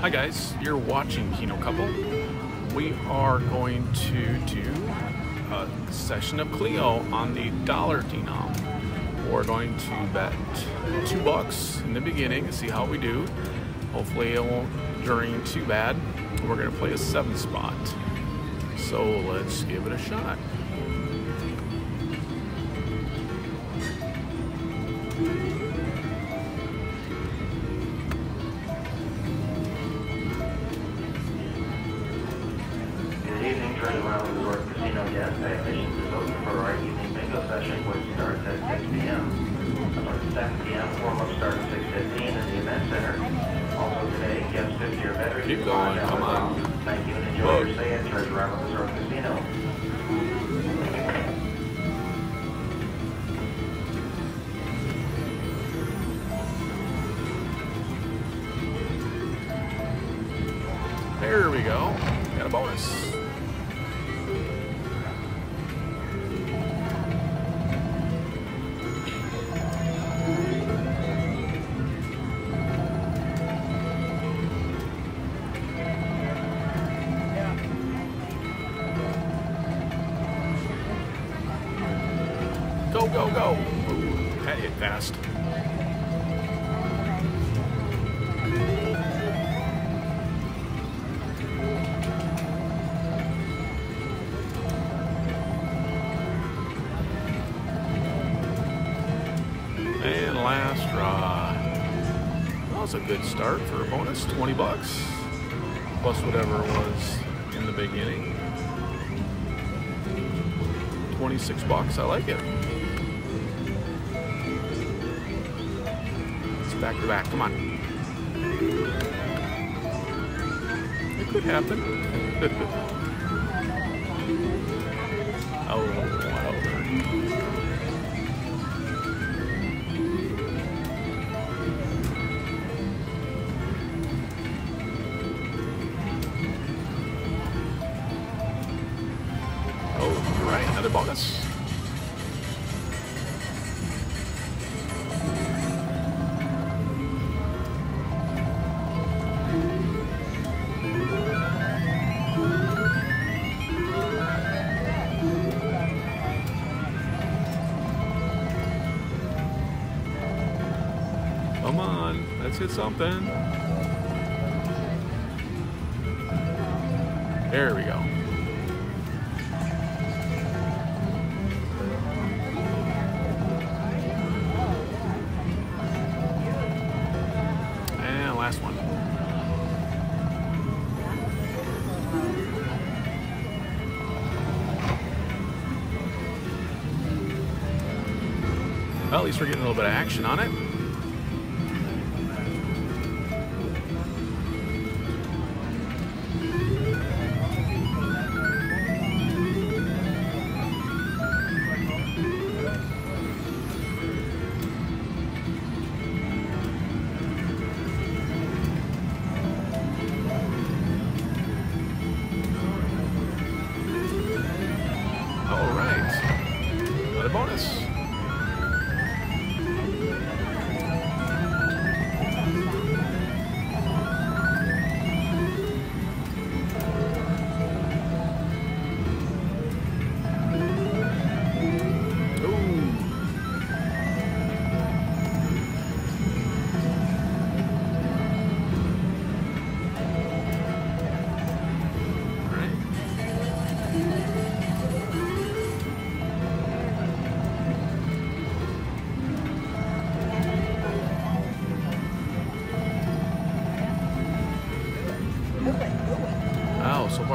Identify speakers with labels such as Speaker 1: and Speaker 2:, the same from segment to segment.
Speaker 1: Hi guys, you're watching Keno Couple. We are going to do a session of Cleo on the dollar denom. We're going to bet two bucks in the beginning and see how we do. Hopefully it won't drain too bad. We're going to play a seven spot. So let's give it a shot.
Speaker 2: Session, which starts at 6 p.m. Starts 7 p.m. Warm-up starts at 6:15 in the event center. Also today, guests 50 or better.
Speaker 1: Keep going, come on.
Speaker 2: Thank you and enjoy
Speaker 1: Look.
Speaker 2: your stay at Treasure Island Resort Casino.
Speaker 1: There we go. Got a bonus. Go, go. Ooh, that hit fast. And last draw. That was a good start for a bonus, 20 bucks. Plus whatever it was in the beginning. 26 bucks, I like it. Back to back, come on. It could happen. oh, whatever. Oh, right, another bonus. Let's hit something. There we go. And last one. Well, at least we're getting a little bit of action on it.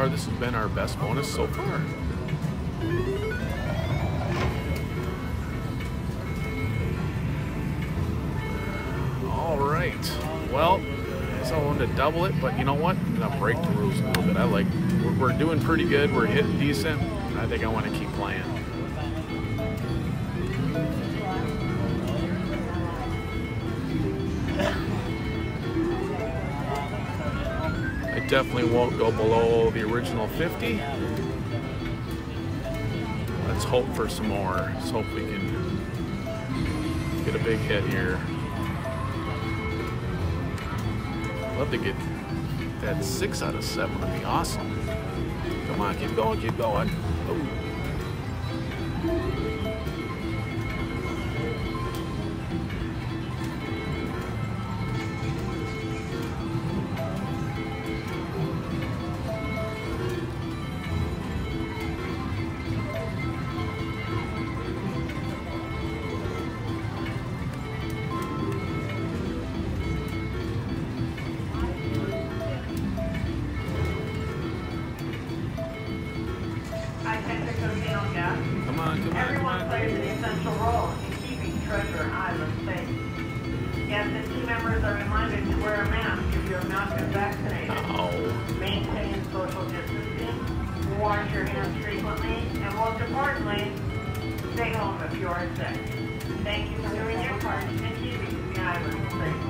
Speaker 1: Far this has been our best bonus so far. All right. Well, I guess I wanted to double it, but you know what? I'm gonna break the rules a little bit. I like we're, we're doing pretty good. We're hitting decent. I think I want to keep playing. Definitely won't go below the original 50. Let's hope for some more. Let's hope we can get a big hit here. Love to get that six out of seven would be awesome. Come on, keep going, keep going. Oh.
Speaker 3: Have not been vaccinated.
Speaker 1: Oh.
Speaker 3: Maintain social distancing, wash your hands frequently, and most importantly, stay home if you are sick. Thank you for doing your part in keeping the island safe.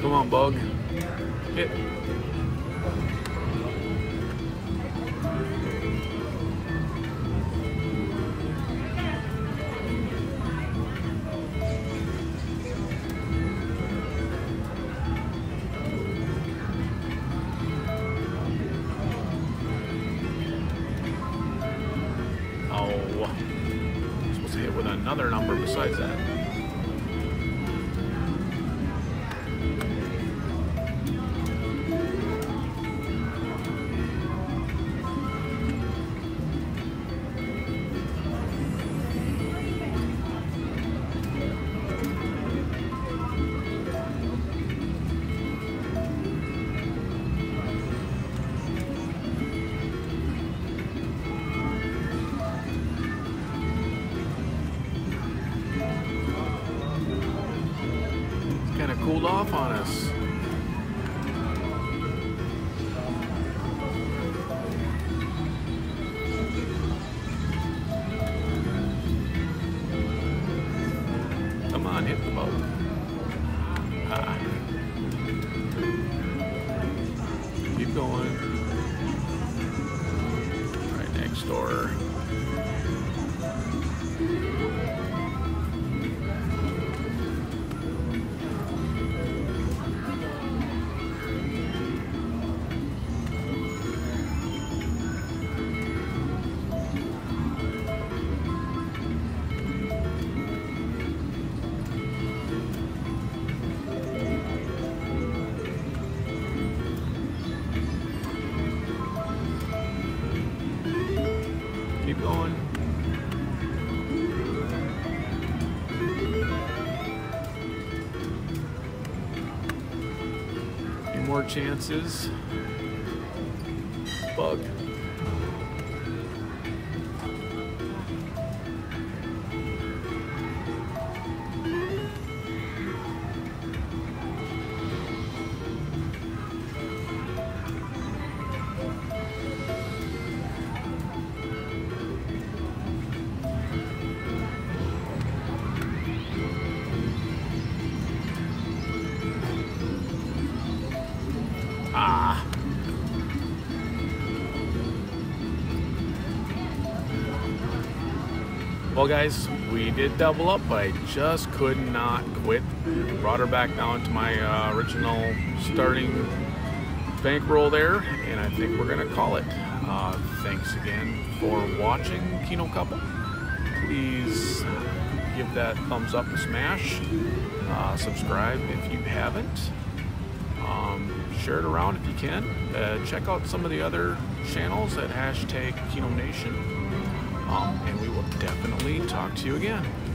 Speaker 1: Come on, bug. Hit. Oh. With another number besides that. Cooled off on us. Come on, hit the boat. Keep going. Right next door. More chances? Bug. Well, guys, we did double up, I just could not quit. Brought her back down to my uh, original starting bankroll there, and I think we're going to call it. Uh, thanks again for watching, Keno Couple. Please give that thumbs up and smash. Uh, subscribe if you haven't. Um, share it around if you can. Uh, check out some of the other channels at hashtag Keno Nation. Um, definitely talk to you again.